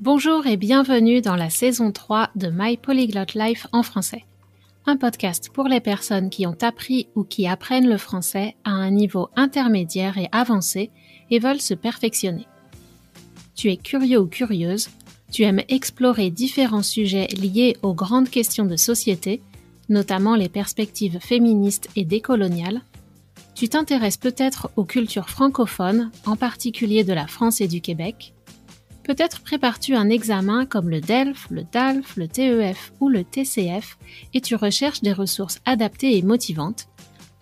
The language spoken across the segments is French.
Bonjour et bienvenue dans la saison 3 de My Polyglot Life en français. Un podcast pour les personnes qui ont appris ou qui apprennent le français à un niveau intermédiaire et avancé et veulent se perfectionner. Tu es curieux ou curieuse, tu aimes explorer différents sujets liés aux grandes questions de société, notamment les perspectives féministes et décoloniales, tu t'intéresses peut-être aux cultures francophones, en particulier de la France et du Québec, Peut-être prépares-tu un examen comme le DELF, le DALF, le TEF ou le TCF et tu recherches des ressources adaptées et motivantes.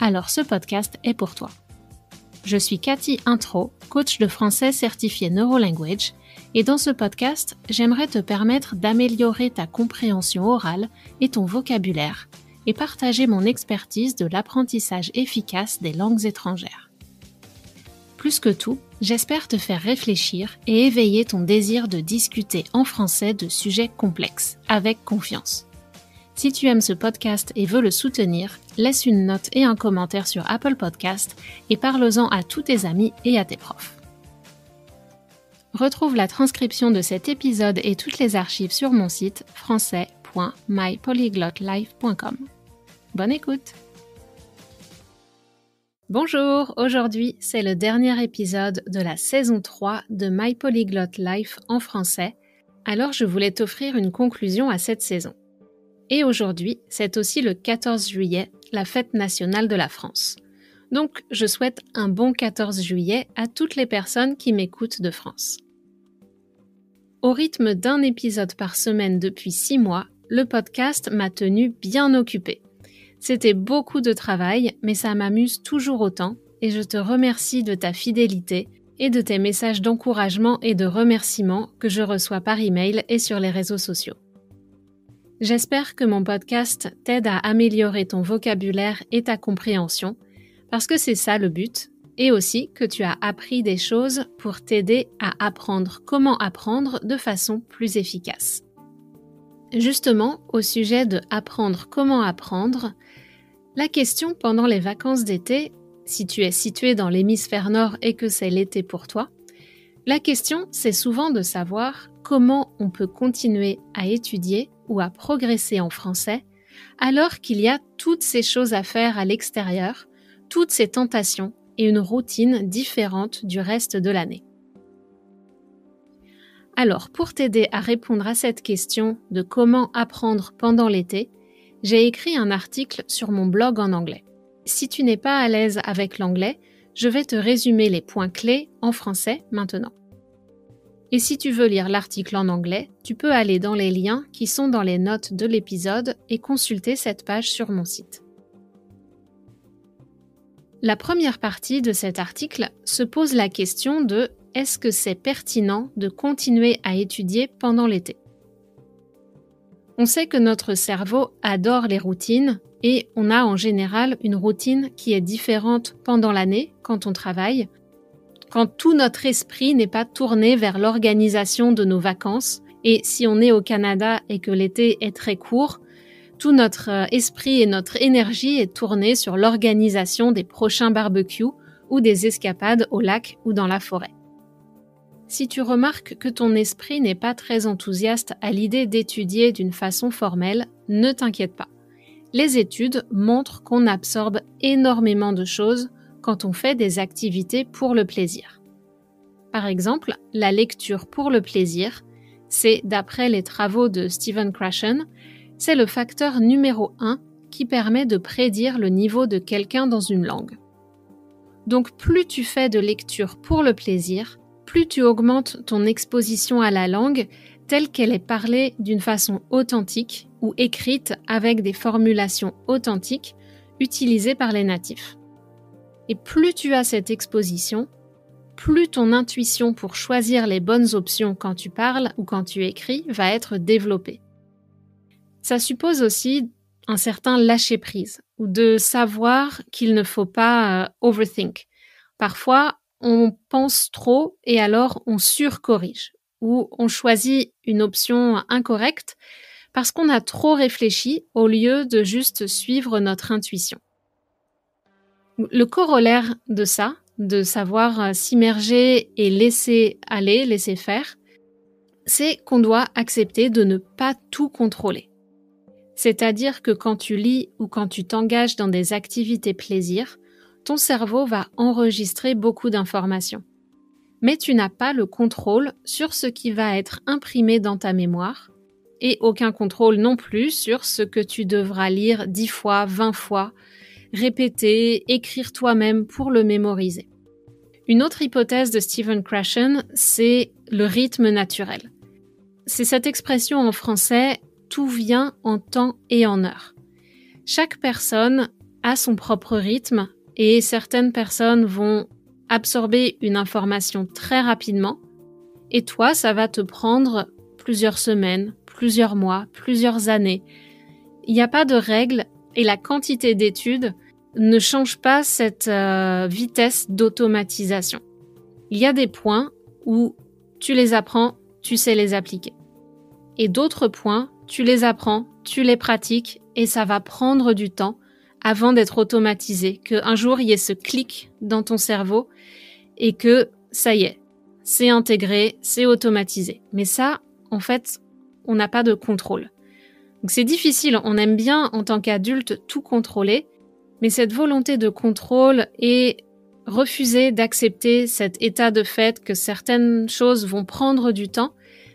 Alors ce podcast est pour toi. Je suis Cathy Intro, coach de français certifié Neurolanguage, et dans ce podcast, j'aimerais te permettre d'améliorer ta compréhension orale et ton vocabulaire et partager mon expertise de l'apprentissage efficace des langues étrangères. Plus que tout, j'espère te faire réfléchir et éveiller ton désir de discuter en français de sujets complexes, avec confiance. Si tu aimes ce podcast et veux le soutenir, laisse une note et un commentaire sur Apple Podcast et parle-en à tous tes amis et à tes profs. Retrouve la transcription de cet épisode et toutes les archives sur mon site français.mypolyglotlife.com. Bonne écoute! Bonjour, aujourd'hui c'est le dernier épisode de la saison 3 de My Polyglot Life en français, alors je voulais t'offrir une conclusion à cette saison. Et aujourd'hui, c'est aussi le 14 juillet, la fête nationale de la France. Donc je souhaite un bon 14 juillet à toutes les personnes qui m'écoutent de France. Au rythme d'un épisode par semaine depuis 6 mois, le podcast m'a tenu bien occupée. C'était beaucoup de travail, mais ça m'amuse toujours autant et je te remercie de ta fidélité et de tes messages d'encouragement et de remerciement que je reçois par email et sur les réseaux sociaux. J'espère que mon podcast t'aide à améliorer ton vocabulaire et ta compréhension, parce que c'est ça le but, et aussi que tu as appris des choses pour t'aider à apprendre comment apprendre de façon plus efficace. Justement, au sujet de apprendre comment apprendre, la question pendant les vacances d'été, si tu es situé dans l'hémisphère nord et que c'est l'été pour toi, la question c'est souvent de savoir comment on peut continuer à étudier ou à progresser en français alors qu'il y a toutes ces choses à faire à l'extérieur, toutes ces tentations et une routine différente du reste de l'année. Alors, pour t'aider à répondre à cette question de comment apprendre pendant l'été, j'ai écrit un article sur mon blog en anglais. Si tu n'es pas à l'aise avec l'anglais, je vais te résumer les points clés en français maintenant. Et si tu veux lire l'article en anglais, tu peux aller dans les liens qui sont dans les notes de l'épisode et consulter cette page sur mon site. La première partie de cet article se pose la question de est-ce que c'est pertinent de continuer à étudier pendant l'été? On sait que notre cerveau adore les routines et on a en général une routine qui est différente pendant l'année quand on travaille, quand tout notre esprit n'est pas tourné vers l'organisation de nos vacances et si on est au Canada et que l'été est très court, tout notre euh, esprit et notre énergie est tourné sur l'organisation des prochains barbecues ou des escapades au lac ou dans la forêt. Si tu remarques que ton esprit n'est pas très enthousiaste à l'idée d'étudier d'une façon formelle, ne t'inquiète pas. Les études montrent qu'on absorbe énormément de choses quand on fait des activités pour le plaisir. Par exemple, la lecture pour le plaisir, c'est, d'après les travaux de Stephen Krashen, c'est le facteur numéro 1 qui permet de prédire le niveau de quelqu'un dans une langue. Donc plus tu fais de lecture pour le plaisir, plus tu augmentes ton exposition à la langue telle qu'elle est parlée d'une façon authentique ou écrite avec des formulations authentiques utilisées par les natifs. Et plus tu as cette exposition, plus ton intuition pour choisir les bonnes options quand tu parles ou quand tu écris va être développée. Ça suppose aussi un certain lâcher-prise ou de savoir qu'il ne faut pas euh, overthink. Parfois, on pense trop et alors on surcorrige ou on choisit une option incorrecte parce qu'on a trop réfléchi au lieu de juste suivre notre intuition. Le corollaire de ça, de savoir s'immerger et laisser aller, laisser faire, c'est qu'on doit accepter de ne pas tout contrôler. C'est-à-dire que quand tu lis ou quand tu t'engages dans des activités plaisir, ton cerveau va enregistrer beaucoup d'informations. Mais tu n'as pas le contrôle sur ce qui va être imprimé dans ta mémoire et aucun contrôle non plus sur ce que tu devras lire dix fois, vingt fois, répéter, écrire toi-même pour le mémoriser. Une autre hypothèse de Stephen Krashen, c'est le rythme naturel. C'est cette expression en français tout vient en temps et en heure. Chaque personne a son propre rythme et certaines personnes vont absorber une information très rapidement et toi, ça va te prendre plusieurs semaines, plusieurs mois, plusieurs années. Il n'y a pas de règle et la quantité d'études ne change pas cette euh, vitesse d'automatisation. Il y a des points où tu les apprends, tu sais les appliquer. Et d'autres points, tu les apprends, tu les pratiques et ça va prendre du temps avant d'être automatisé, qu'un jour il y ait ce clic dans ton cerveau et que ça y est, c'est intégré, c'est automatisé. Mais ça, en fait, on n'a pas de contrôle. Donc c'est difficile, on aime bien en tant qu'adulte tout contrôler, mais cette volonté de contrôle et refuser d'accepter cet état de fait que certaines choses vont prendre du temps,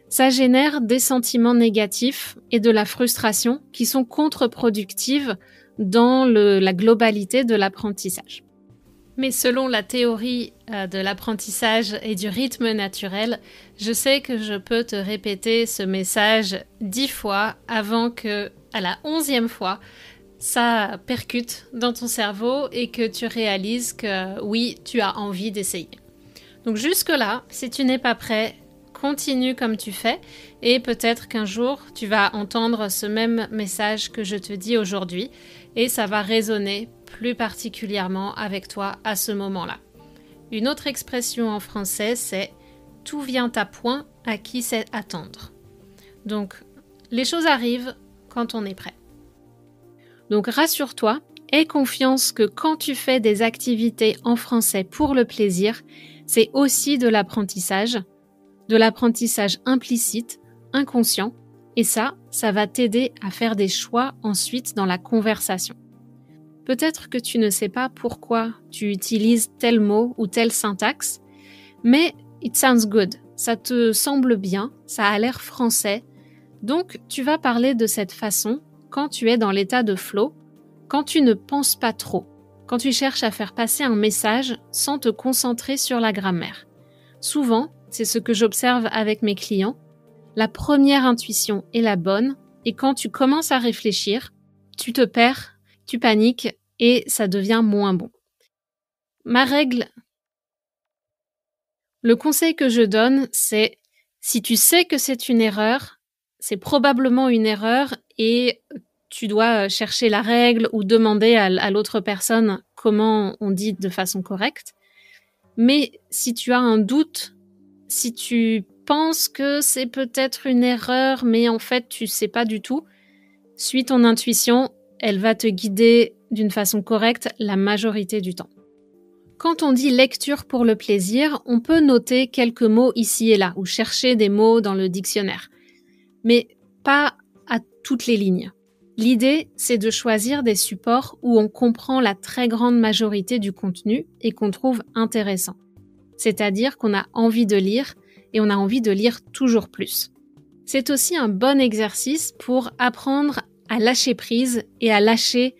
ça génère des sentiments négatifs et de la frustration qui sont contre-productives dans la globalité de l'apprentissage. Mais selon la théorie euh, de l'apprentissage et du rythme naturel, je sais que je peux te répéter ce message dix fois avant que, à la onzième fois, ça percute dans ton cerveau et que tu réalises que oui, tu as envie d'essayer. Donc jusque-là, si tu n'es pas prêt, continue comme tu fais et peut-être qu'un jour tu vas entendre ce même message que je te dis aujourd'hui et ça va résonner plus particulièrement avec toi à ce moment-là. Une autre expression en français c'est tout vient à point à qui sait attendre. Donc les choses arrivent quand on est prêt. Donc rassure-toi, aie confiance que quand tu fais des activités en français pour le plaisir, c'est aussi de l'apprentissage, de l'apprentissage implicite, inconscient, et ça, ça va t'aider à faire des choix ensuite dans la conversation. Peut-être que tu ne sais pas pourquoi tu utilises tel mot ou telle syntaxe, mais it sounds good, ça te semble bien, ça a l'air français, donc tu vas parler de cette façon quand tu es dans l'état de flow, quand tu ne penses pas trop, quand tu cherches à faire passer un message sans te concentrer sur la grammaire. Souvent, c'est ce que j'observe avec mes clients, la première intuition est la bonne, et quand tu commences à réfléchir, tu te perds, tu paniques, et ça devient moins bon. Ma règle, le conseil que je donne, c'est si tu sais que c'est une erreur, c'est probablement une erreur et tu dois euh, chercher la règle ou demander à, l'autre personne comment on dit de façon correcte. Mais si tu as un doute, si tu penses que c'est peut-être une erreur, mais en fait tu sais pas du tout, suis ton intuition, elle va te guider d'une façon correcte la majorité du temps. Quand on dit lecture pour le plaisir, on peut noter quelques mots ici et là ou chercher des mots dans le dictionnaire, mais pas à toutes les lignes. L'idée, c'est de choisir des supports où on comprend la très grande majorité du contenu et qu'on trouve intéressant. C'est-à-dire qu'on a envie de lire et on a envie de lire toujours plus. C'est aussi un bon exercice pour apprendre à lâcher prise et à lâcher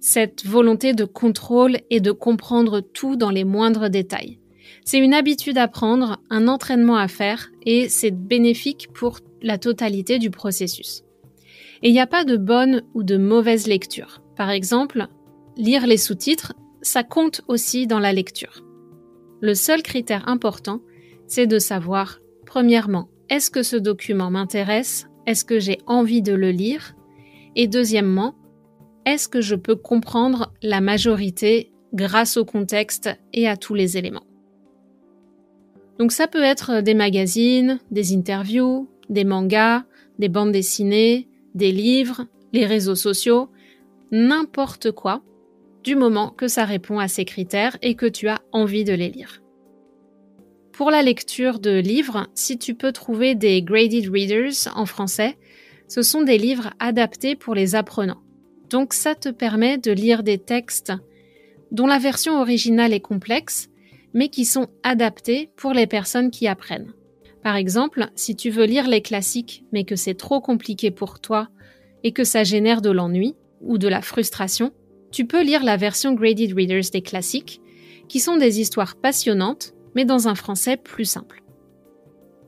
cette volonté de contrôle et de comprendre tout dans les moindres détails. C'est une habitude à prendre, un entraînement à faire et c'est bénéfique pour la totalité du processus. Et il n'y a pas de bonne ou de mauvaise lecture. Par exemple, lire les sous-titres, ça compte aussi dans la lecture. Le seul critère important, c'est de savoir, premièrement, est-ce que ce document m'intéresse? Est-ce que j'ai envie de le lire? Et deuxièmement, est-ce que je peux comprendre la majorité grâce au contexte et à tous les éléments? Donc ça peut être des magazines, des interviews, des mangas, des bandes dessinées, des livres, les réseaux sociaux, n'importe quoi, du moment que ça répond à ces critères et que tu as envie de les lire. Pour la lecture de livres, si tu peux trouver des graded readers en français, ce sont des livres adaptés pour les apprenants. Donc ça te permet de lire des textes dont la version originale est complexe, mais qui sont adaptés pour les personnes qui apprennent. Par exemple, si tu veux lire les classiques, mais que c'est trop compliqué pour toi et que ça génère de l'ennui ou de la frustration, tu peux lire la version Graded Readers des classiques, qui sont des histoires passionnantes mais dans un français plus simple.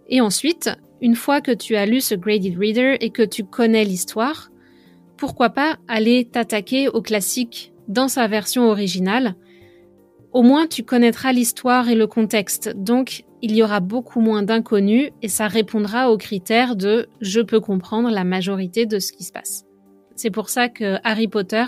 Et ensuite, une fois que tu as lu ce graded reader et que tu connais l'histoire, pourquoi pas aller t'attaquer au classique dans sa version originale Au moins tu connaîtras l'histoire et le contexte, donc il y aura beaucoup moins d'inconnus et ça répondra aux critères de je peux comprendre la majorité de ce qui se passe. C'est pour ça que Harry Potter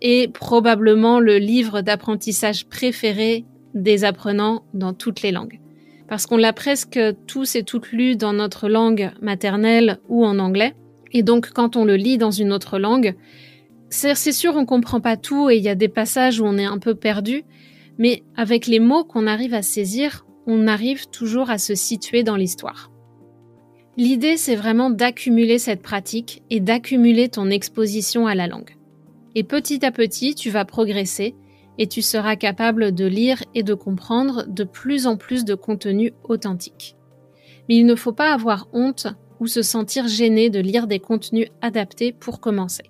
est probablement le livre d'apprentissage préféré des apprenants dans toutes les langues. Parce qu'on l'a presque tous et toutes lu dans notre langue maternelle ou en anglais. Et donc quand on le lit dans une autre langue, c'est sûr on comprend pas tout et il y a des passages où on est un peu perdu, mais avec les mots qu'on arrive à saisir, on arrive toujours à se situer dans l'histoire. L'idée, c'est vraiment d'accumuler cette pratique et d'accumuler ton exposition à la langue. Et petit à petit, tu vas progresser et tu seras capable de lire et de comprendre de plus en plus de contenu authentique. Mais il ne faut pas avoir honte ou se sentir gêné de lire des contenus adaptés pour commencer.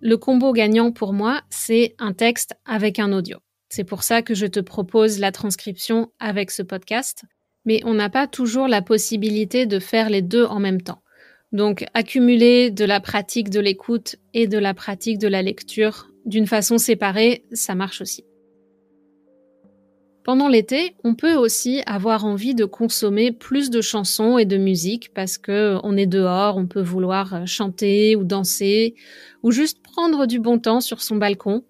Le combo gagnant pour moi, c'est un texte avec un audio. C'est pour ça que je te propose la transcription avec ce podcast, mais on n'a pas toujours la possibilité de faire les deux en même temps. Donc accumuler de la pratique de l'écoute et de la pratique de la lecture d'une façon séparée, ça marche aussi. Pendant l'été, on peut aussi avoir envie de consommer plus de chansons et de musique parce que on est dehors, on peut vouloir chanter ou danser ou juste prendre du bon temps sur son balcon,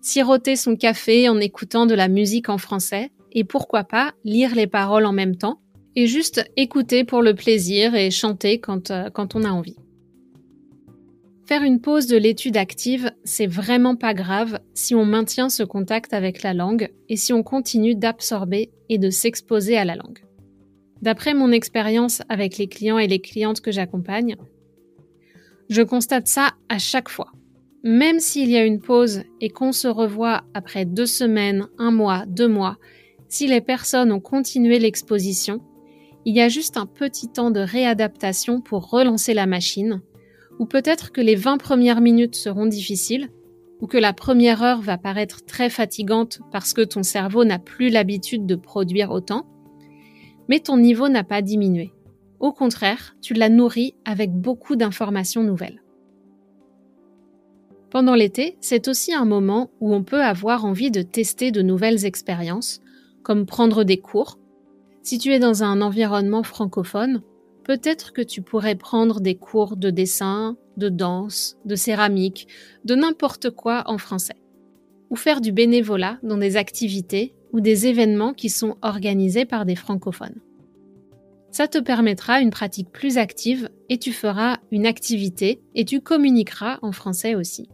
siroter son café en écoutant de la musique en français et pourquoi pas lire les paroles en même temps et juste écouter pour le plaisir et chanter quand, euh, quand on a envie. Faire une pause de l'étude active, c'est vraiment pas grave si on maintient ce contact avec la langue et si on continue d'absorber et de s'exposer à la langue. D'après mon expérience avec les clients et les clientes que j'accompagne, je constate ça à chaque fois. Même s'il y a une pause et qu'on se revoit après deux semaines, un mois, deux mois, si les personnes ont continué l'exposition, il y a juste un petit temps de réadaptation pour relancer la machine ou peut-être que les 20 premières minutes seront difficiles, ou que la première heure va paraître très fatigante parce que ton cerveau n'a plus l'habitude de produire autant, mais ton niveau n'a pas diminué. Au contraire, tu l'as nourri avec beaucoup d'informations nouvelles. Pendant l'été, c'est aussi un moment où on peut avoir envie de tester de nouvelles expériences, comme prendre des cours. Si tu es dans un environnement francophone, peut-être que tu pourrais prendre des cours de dessin, de danse, de céramique, de n'importe quoi en français. Ou faire du bénévolat dans des activités ou des événements qui sont organisés par des francophones. Ça te permettra une pratique plus active et tu feras une activité et tu communiqueras en français aussi.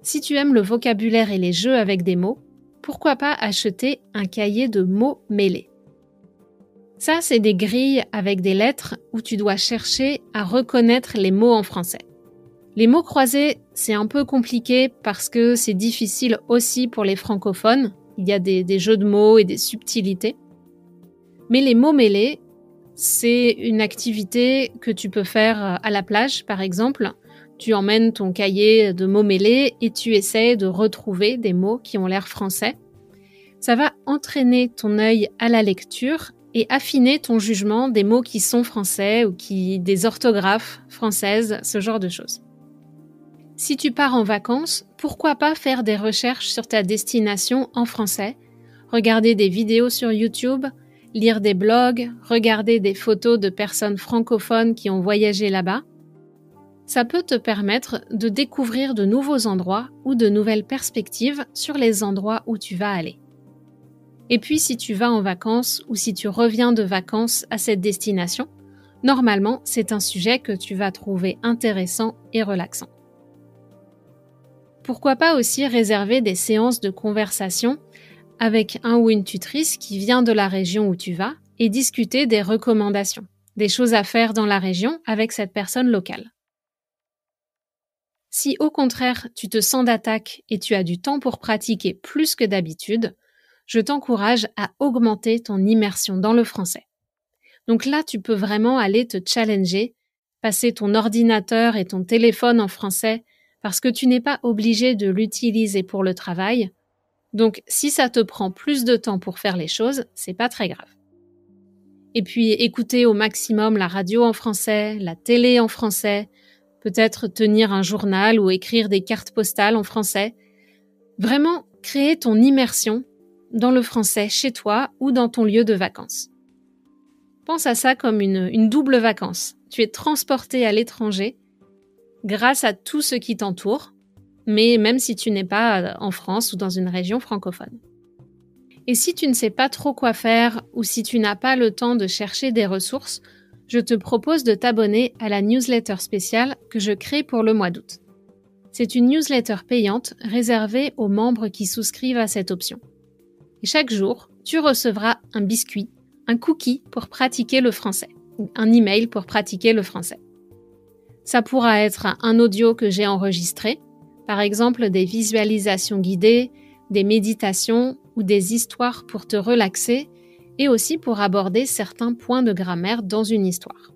Si tu aimes le vocabulaire et les jeux avec des mots, pourquoi pas acheter un cahier de mots mêlés? Ça, c'est des grilles avec des lettres où tu dois chercher à reconnaître les mots en français. Les mots croisés, c'est un peu compliqué parce que c'est difficile aussi pour les francophones. Il y a des, jeux de mots et des subtilités. Mais les mots mêlés, c'est une activité que tu peux faire à la plage, par exemple. Tu emmènes ton cahier de mots mêlés et tu essaies de retrouver des mots qui ont l'air français. Ça va entraîner ton œil à la lecture et affiner ton jugement des mots qui sont français ou qui des orthographes françaises, ce genre de choses. Si tu pars en vacances, pourquoi pas faire des recherches sur ta destination en français, regarder des vidéos sur YouTube, lire des blogs, regarder des photos de personnes francophones qui ont voyagé là-bas. Ça peut te permettre de découvrir de nouveaux endroits ou de nouvelles perspectives sur les endroits où tu vas aller. Et puis si tu vas en vacances ou si tu reviens de vacances à cette destination, normalement c'est un sujet que tu vas trouver intéressant et relaxant. Pourquoi pas aussi réserver des séances de conversation avec un ou une tutrice qui vient de la région où tu vas et discuter des recommandations, des choses à faire dans la région avec cette personne locale. Si au contraire tu te sens d'attaque et tu as du temps pour pratiquer plus que d'habitude, je t'encourage à augmenter ton immersion dans le français. Donc là, tu peux vraiment aller te challenger, passer ton ordinateur et ton téléphone en français parce que tu n'es pas obligé de l'utiliser pour le travail. Donc si ça te prend plus de temps pour faire les choses, c'est pas très grave. Et puis écouter au maximum la radio en français, la télé en français, peut-être tenir un journal ou écrire des cartes postales en français. Vraiment créer ton immersion dans le français chez toi ou dans ton lieu de vacances. Pense à ça comme une, double vacance. Tu es transporté à l'étranger grâce à tout ce qui t'entoure, mais même si tu n'es pas en France ou dans une région francophone. Et si tu ne sais pas trop quoi faire ou si tu n'as pas le temps de chercher des ressources, je te propose de t'abonner à la newsletter spéciale que je crée pour le mois d'août. C'est une newsletter payante réservée aux membres qui souscrivent à cette option. Chaque jour, tu recevras un biscuit, un cookie pour pratiquer le français, un email pour pratiquer le français. Ça pourra être un audio que j'ai enregistré, par exemple des visualisations guidées, des méditations ou des histoires pour te relaxer et aussi pour aborder certains points de grammaire dans une histoire.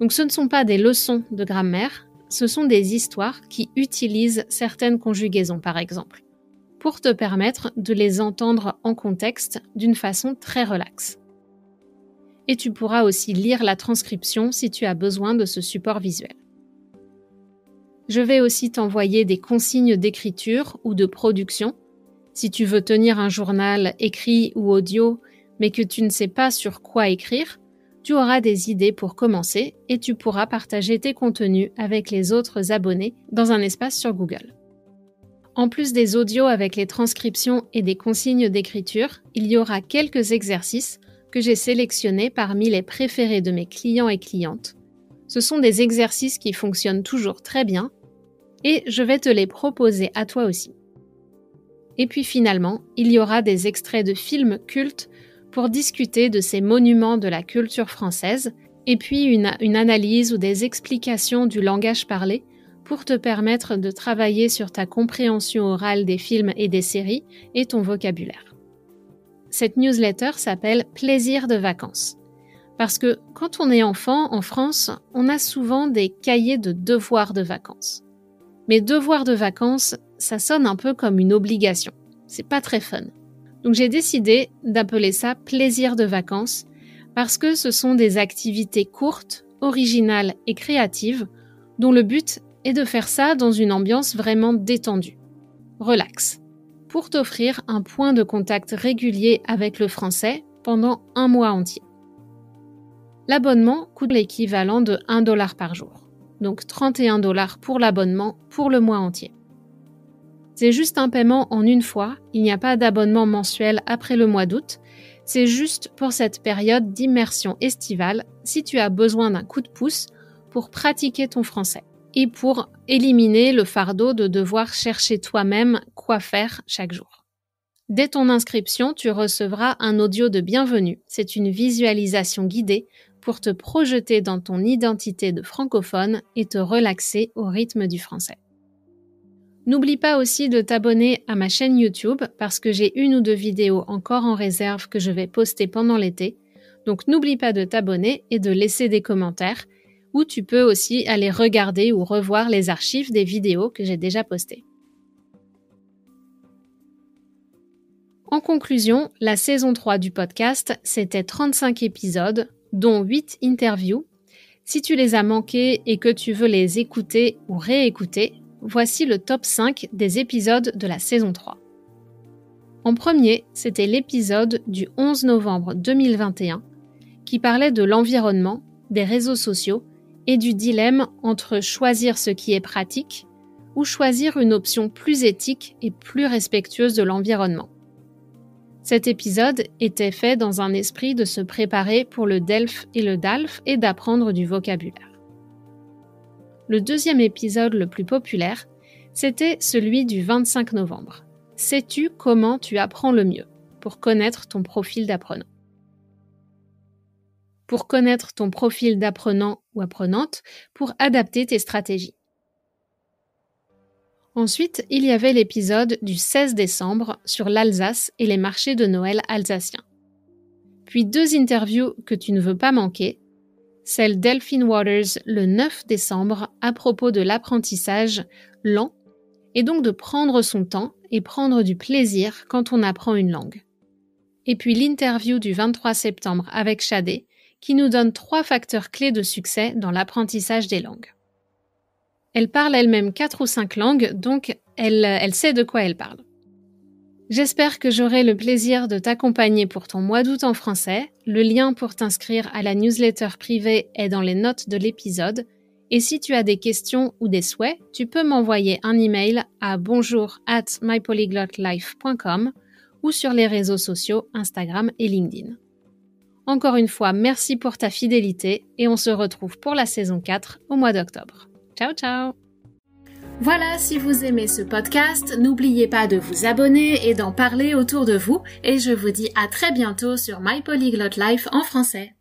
Donc ce ne sont pas des leçons de grammaire, ce sont des histoires qui utilisent certaines conjugaisons par exemple pour te permettre de les entendre en contexte d'une façon très relaxe. Et tu pourras aussi lire la transcription si tu as besoin de ce support visuel. Je vais aussi t'envoyer des consignes d'écriture ou de production. Si tu veux tenir un journal écrit ou audio, mais que tu ne sais pas sur quoi écrire, tu auras des idées pour commencer et tu pourras partager tes contenus avec les autres abonnés dans un espace sur Google. En plus des audios avec les transcriptions et des consignes d'écriture, il y aura quelques exercices que j'ai sélectionnés parmi les préférés de mes clients et clientes. Ce sont des exercices qui fonctionnent toujours très bien et je vais te les proposer à toi aussi. Et puis finalement, il y aura des extraits de films cultes pour discuter de ces monuments de la culture française et puis une, une analyse ou des explications du langage parlé pour te permettre de travailler sur ta compréhension orale des films et des séries et ton vocabulaire. Cette newsletter s'appelle Plaisir de vacances. Parce que quand on est enfant en France, on a souvent des cahiers de devoirs de vacances. Mais devoirs de vacances, ça sonne un peu comme une obligation. C'est pas très fun. Donc j'ai décidé d'appeler ça plaisir de vacances parce que ce sont des activités courtes, originales et créatives dont le but et de faire ça dans une ambiance vraiment détendue. Relax. Pour t'offrir un point de contact régulier avec le français pendant un mois entier. L'abonnement coûte l'équivalent de 1 dollar par jour. Donc 31 dollars pour l'abonnement pour le mois entier. C'est juste un paiement en une fois, il n'y a pas d'abonnement mensuel après le mois d'août, c'est juste pour cette période d'immersion estivale si tu as besoin d'un coup de pouce pour pratiquer ton français et pour éliminer le fardeau de devoir chercher toi-même quoi faire chaque jour. Dès ton inscription, tu recevras un audio de bienvenue. C'est une visualisation guidée pour te projeter dans ton identité de francophone et te relaxer au rythme du français. N'oublie pas aussi de t'abonner à ma chaîne YouTube parce que j'ai une ou deux vidéos encore en réserve que je vais poster pendant l'été. Donc n'oublie pas de t'abonner et de laisser des commentaires ou tu peux aussi aller regarder ou revoir les archives des vidéos que j'ai déjà postées. En conclusion, la saison 3 du podcast, c'était 35 épisodes, dont 8 interviews. Si tu les as manqués et que tu veux les écouter ou réécouter, voici le top 5 des épisodes de la saison 3. En premier, c'était l'épisode du 11 novembre 2021 qui parlait de l'environnement, des réseaux sociaux et du dilemme entre choisir ce qui est pratique ou choisir une option plus éthique et plus respectueuse de l'environnement. Cet épisode était fait dans un esprit de se préparer pour le DELF et le DALF et d'apprendre du vocabulaire. Le deuxième épisode le plus populaire, c'était celui du 25 novembre. sais-tu comment tu apprends le mieux pour connaître ton profil d'apprenant? Pour connaître ton profil d'apprenant ou apprenante, pour adapter tes stratégies. Ensuite, il y avait l'épisode du 16 décembre sur l'Alsace et les marchés de Noël alsaciens. Puis deux interviews que tu ne veux pas manquer, celle Delphine Waters le 9 décembre à propos de l'apprentissage lent et donc de prendre son temps et prendre du plaisir quand on apprend une langue. Et puis l'interview du 23 septembre avec Shadé qui nous donne trois facteurs clés de succès dans l'apprentissage des langues. Elle parle elle-même quatre ou cinq langues, donc elle, sait de quoi elle parle. J'espère que j'aurai le plaisir de t'accompagner pour ton mois d'août en français. Le lien pour t'inscrire à la newsletter privée est dans les notes de l'épisode. Et si tu as des questions ou des souhaits, tu peux m'envoyer un email à bonjour at mypolyglotlife.com ou sur les réseaux sociaux Instagram et LinkedIn. Encore une fois, merci pour ta fidélité et on se retrouve pour la saison 4 au mois d'octobre. Ciao ciao voilà, si vous aimez ce podcast, n'oubliez pas de vous abonner et d'en parler autour de vous et je vous dis à très bientôt sur My Polyglot Life en français.